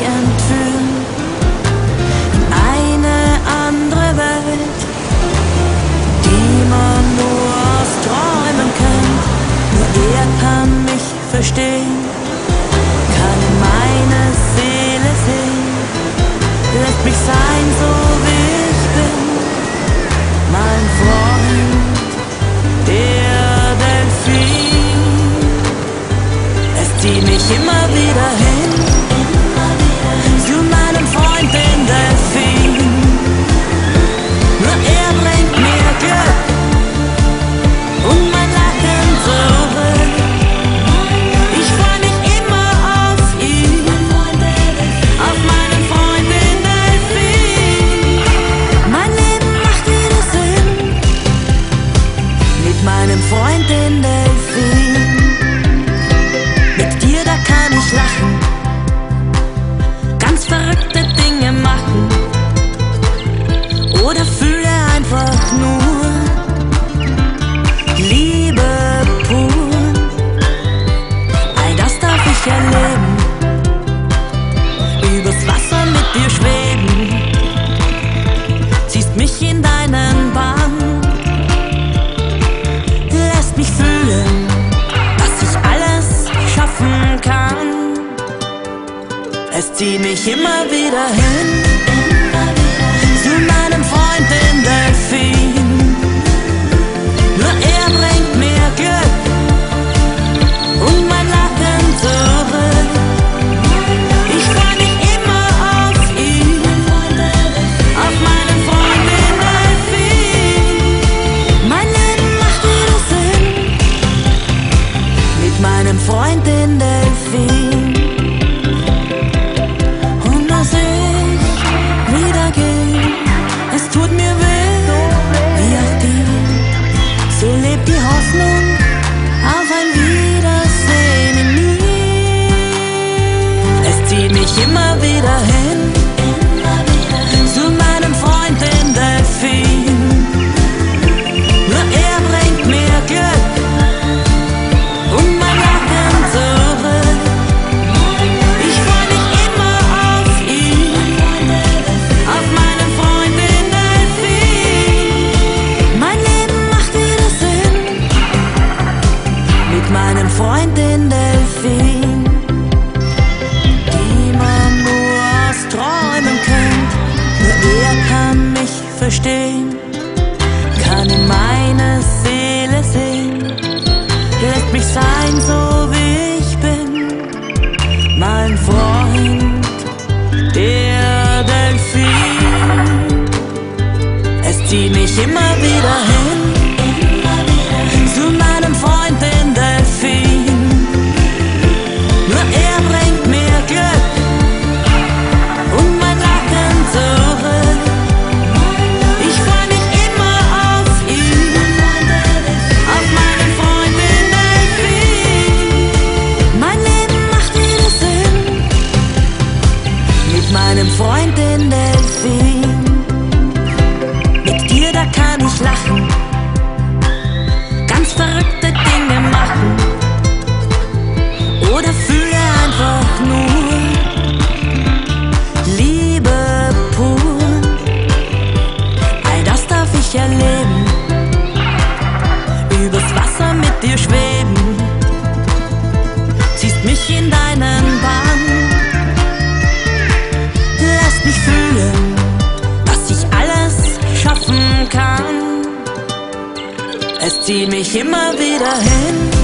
mich entführen in eine andere Welt, die man nur aus Träumen kennt. Nur er kann mich verstehen, kann in meine Seele sehen, lässt mich sein, so meinem Freund, den Delfin. Mit dir, da kann ich lachen, ganz verrückte Dinge machen oder fühle einfach nur Es zieht mich immer wieder hin zu meinem Freund, den Delfin. Nur er bringt mir Glück und mein Lachen zurück. Ich freu mich immer auf ihn, auf meinen Freund, den Delfin. Mein Leben macht wieder Sinn mit meinem Freund den Delfin. Dass ich wieder gehe, es tut mir weh, wie auch dir. So lebt die Hoffnung kann mich verstehen, kann in meine Seele sehen lässt mich sein, so wie ich bin. Mein Freund, der Delfin. Es zieht mich immer wieder hin meinem Freund, den fühlen, dass ich alles schaffen kann. Es zieht mich immer wieder hin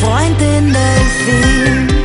Freundin Delfin.